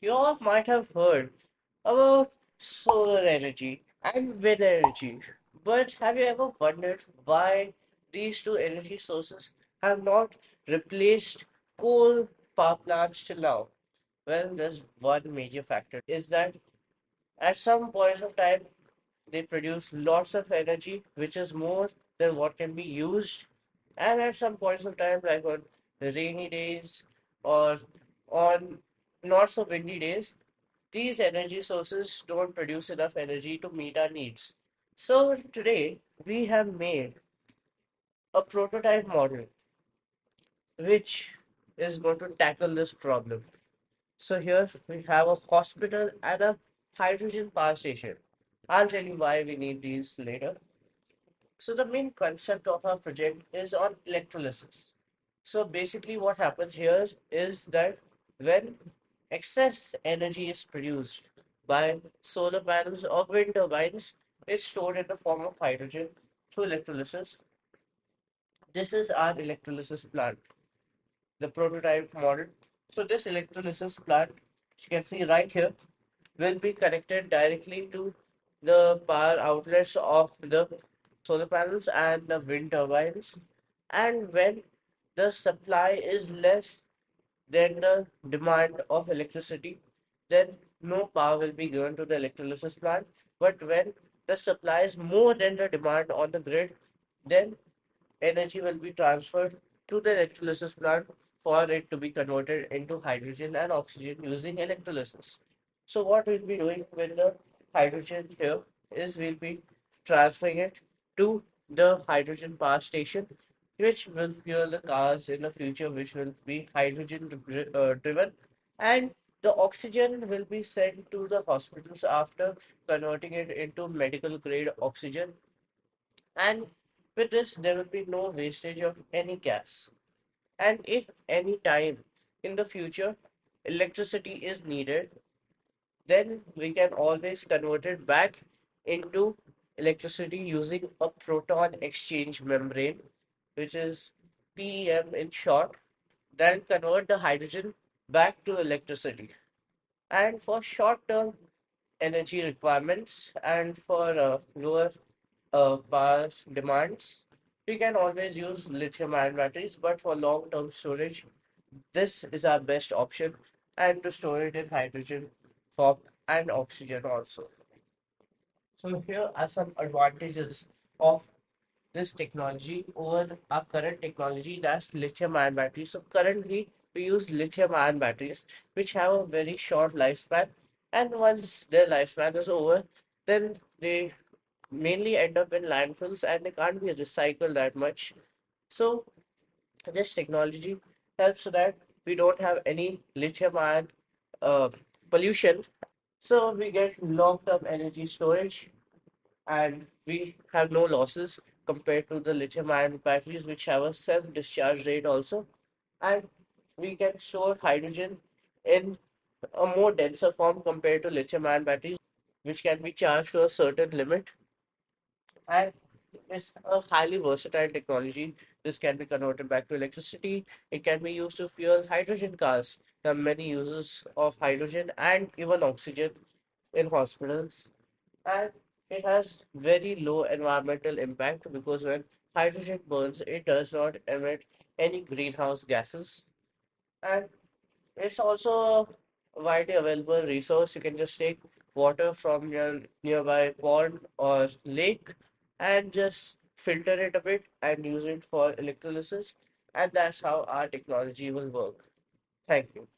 You all might have heard about solar energy and wind energy, but have you ever wondered why these two energy sources have not replaced coal power plants till now? Well, there's one major factor is that at some points of time they produce lots of energy, which is more than what can be used, and at some points of time, like on rainy days or on not so windy days, these energy sources don't produce enough energy to meet our needs. So today we have made a prototype model which is going to tackle this problem. So here we have a hospital and a hydrogen power station. I'll tell you why we need these later. So the main concept of our project is on electrolysis. So basically what happens here is that when excess energy is produced by solar panels or wind turbines, it's stored in the form of hydrogen through electrolysis. This is our electrolysis plant, the prototype model. So this electrolysis plant, you can see right here, will be connected directly to the power outlets of the solar panels and the wind turbines. And when the supply is less than the demand of electricity, then no power will be given to the electrolysis plant. But when the supply is more than the demand on the grid, then energy will be transferred to the electrolysis plant for it to be converted into hydrogen and oxygen using electrolysis. So what we'll be doing with the hydrogen here is we'll be transferring it to the hydrogen power station, which will fuel the cars in the future, which will be hydrogen uh, driven, and the oxygen will be sent to the hospitals after converting it into medical grade oxygen. And with this, there will be no wastage of any gas. And if any time in the future electricity is needed, then we can always convert it back into electricity using a proton exchange membrane, which is PEM in short, then convert the hydrogen back to electricity. And for short term energy requirements and for uh, lower uh, power demands, we can always use lithium ion batteries, but for long term storage, this is our best option and to store it in hydrogen form and oxygen also. So here are some advantages of this technology over our current technology that's lithium ion batteries. So currently we use lithium ion batteries which have a very short lifespan and once their lifespan is over then they mainly end up in landfills and they can't be recycled that much. So this technology helps so that we don't have any lithium ion uh, pollution. So we get long-term energy storage and we have no losses compared to the lithium ion batteries which have a self-discharge rate also and we can store hydrogen in a more denser form compared to lithium ion batteries which can be charged to a certain limit and it's a highly versatile technology. This can be converted back to electricity. It can be used to fuel hydrogen cars. There are many uses of hydrogen and even oxygen in hospitals. And it has very low environmental impact because when hydrogen burns, it does not emit any greenhouse gases. And it's also a widely available resource. You can just take water from your nearby pond or lake and just filter it a bit and use it for electrolysis. And that's how our technology will work. Thank you.